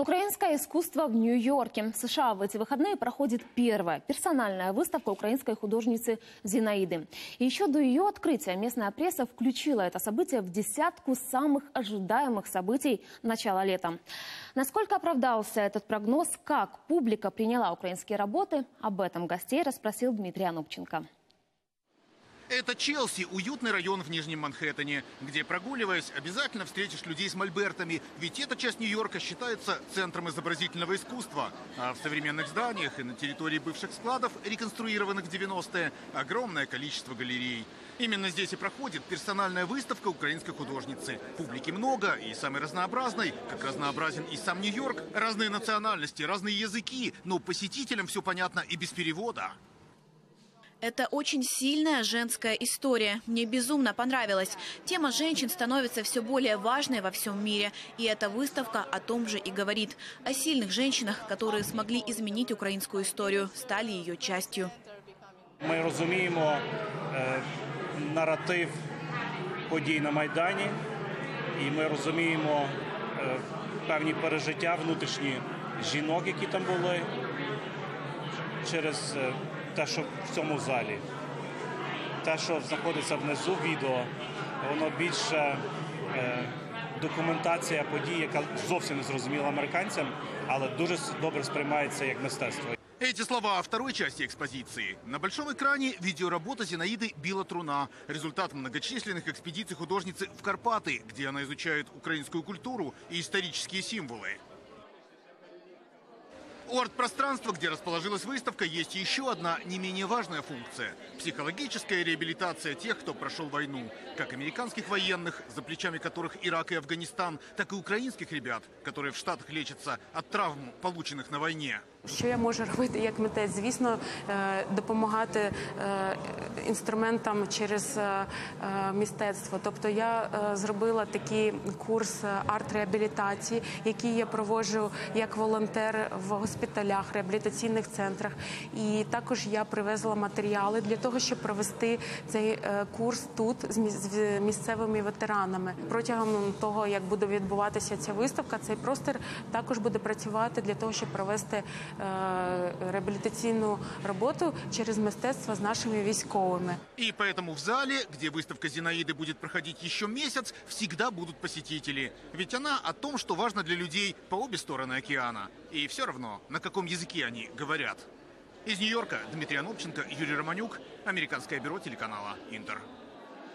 Украинское искусство в Нью-Йорке. В США в эти выходные проходит первая персональная выставка украинской художницы Зинаиды. И еще до ее открытия местная пресса включила это событие в десятку самых ожидаемых событий начала лета. Насколько оправдался этот прогноз, как публика приняла украинские работы, об этом гостей расспросил Дмитрий Анупченко. Это Челси, уютный район в Нижнем Манхэттене, где, прогуливаясь, обязательно встретишь людей с мольбертами, ведь эта часть Нью-Йорка считается центром изобразительного искусства. А в современных зданиях и на территории бывших складов, реконструированных в 90-е, огромное количество галерей. Именно здесь и проходит персональная выставка украинской художницы. Публики много и самой разнообразной, как разнообразен и сам Нью-Йорк. Разные национальности, разные языки, но посетителям все понятно и без перевода. Это очень сильная женская история. Мне безумно понравилось. Тема женщин становится все более важной во всем мире. И эта выставка о том же и говорит. О сильных женщинах, которые смогли изменить украинскую историю, стали ее частью. Ми розуміємо е, наратив подій на Майдані, і ми розуміємо е, певні пережиття внутрішні жінок, які там були, через е, те, що в цьому залі. Те, що знаходиться внизу відео, воно більше е, документація подій, яка зовсім не зрозуміла американцям, але дуже добре сприймається як мистецтво. Эти слова о второй части экспозиции. На большом экране видеоработа Зинаиды «Била труна». Результат многочисленных экспедиций художницы в Карпаты, где она изучает украинскую культуру и исторические символы. У арт-пространства, где расположилась выставка, есть еще одна не менее важная функция – психологическая реабилитация тех, кто прошел войну. Как американских военных, за плечами которых Ирак и Афганистан, так и украинских ребят, которые в Штатах лечатся от травм, полученных на войне. Що я можу робити як митець? Звісно, е, допомагати е, інструментам через е, е, мистецтво. Тобто я е, зробила такий курс е, арт-реабілітації, який я проводжу як волонтер в госпіталях, реабілітаційних центрах. І також я привезла матеріали для того, щоб провести цей е, курс тут з міс- з місцевими ветеранами. Протягом того, як буде відбуватися ця виставка, цей простір також буде працювати для того, щоб провести е, реабілітаційну роботу через мистецтво з нашими військовими. И поэтому в зале, где выставка Зинаиды будет проходить еще месяц, всегда будут посетители. Ведь она о том, что важно для людей по обе стороны океана. И все равно, на каком языке они говорят. Из Нью-Йорка Дмитрий Анопченко, Юрий Романюк, Американское бюро телеканала «Интер».